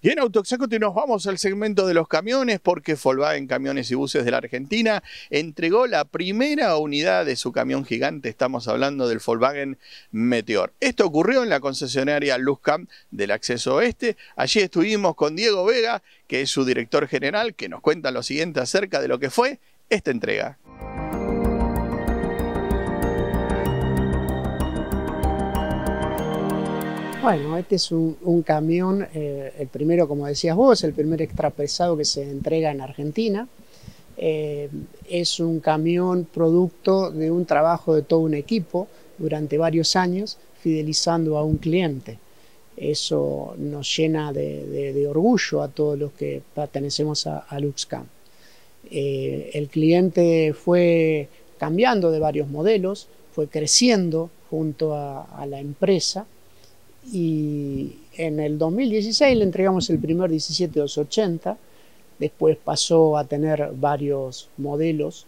Y en Autoexecutive nos vamos al segmento de los camiones porque Volkswagen Camiones y Buses de la Argentina entregó la primera unidad de su camión gigante. Estamos hablando del Volkswagen Meteor. Esto ocurrió en la concesionaria Luzcamp del Acceso Oeste. Allí estuvimos con Diego Vega, que es su director general, que nos cuenta lo siguiente acerca de lo que fue esta entrega. Bueno, este es un, camión, eh, el primero, como decías vos, el primer extrapesado que se entrega en Argentina. Eh, es un camión producto de un trabajo de todo un equipo durante varios años, fidelizando a un cliente. Eso nos llena de, orgullo a todos los que pertenecemos a, Luxcam. Eh, el cliente fue cambiando de varios modelos, fue creciendo junto a la empresa y en el 2016 le entregamos el primer 17280, después pasó a tener varios modelos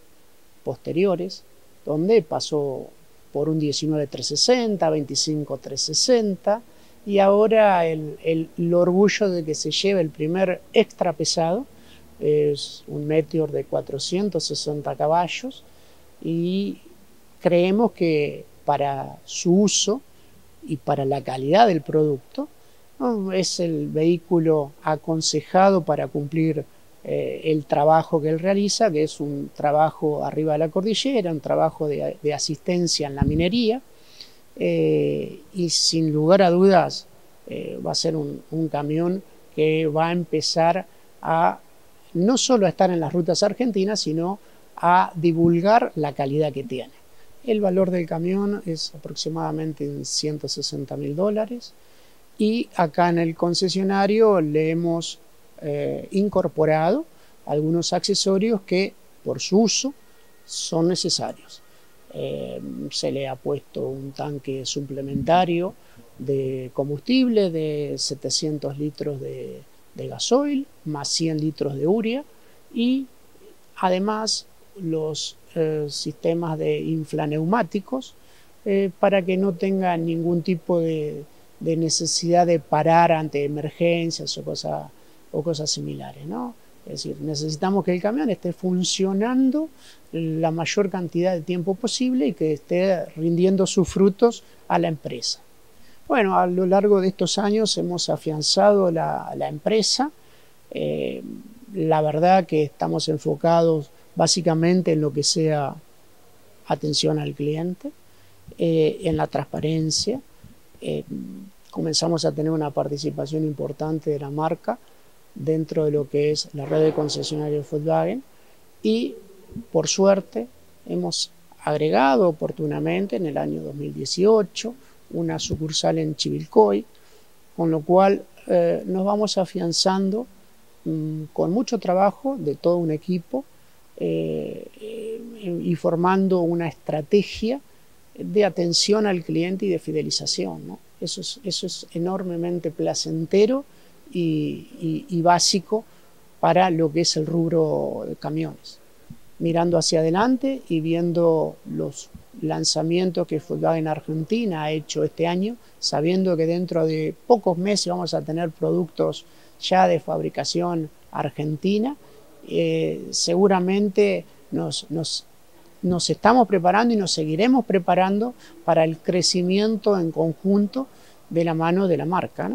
posteriores, donde pasó por un 19360, 25360 y ahora el, el, orgullo de que se lleve el primer extra pesado, es un Meteor de 460 caballos y creemos que para su uso y para la calidad del producto, es el vehículo aconsejado para cumplir eh, el trabajo que él realiza, que es un trabajo arriba de la cordillera, un trabajo de, asistencia en la minería, eh, y sin lugar a dudas eh, va a ser un, un, camión que va a empezar a no solo a estar en las rutas argentinas, sino a divulgar la calidad que tiene. El valor del camión es aproximadamente 160 mil dólares y acá en el concesionario le hemos eh, incorporado algunos accesorios que por su uso son necesarios. Eh, se le ha puesto un tanque suplementario de combustible de 700 litros de, de gasoil más 100 litros de urea y además los eh, sistemas de inflaneumáticos eh, para que no tenga ningún tipo de, necesidad de parar ante emergencias o, o cosas similares. ¿no? Es decir, necesitamos que el camión esté funcionando la mayor cantidad de tiempo posible y que esté rindiendo sus frutos a la empresa. Bueno, a lo largo de estos años hemos afianzado la, empresa. Eh, la verdad que estamos enfocados básicamente en lo que sea atención al cliente, eh, en la transparencia. Eh, comenzamos a tener una participación importante de la marca dentro de lo que es la red de concesionarios Volkswagen y por suerte hemos agregado oportunamente en el año 2018 una sucursal en Chivilcoy, con lo cual eh, nos vamos afianzando mm, con mucho trabajo de todo un equipo eh, y formando una estrategia de atención al cliente y de fidelización. Eso, es, eso es enormemente placentero y, básico para lo que es el rubro de camiones. Mirando hacia adelante y viendo los lanzamientos que Volkswagen Argentina ha hecho este año, sabiendo que dentro de pocos meses vamos a tener productos ya de fabricación argentina, eh, seguramente nos, nos, estamos preparando y nos seguiremos preparando para el crecimiento en conjunto de la mano de la marca.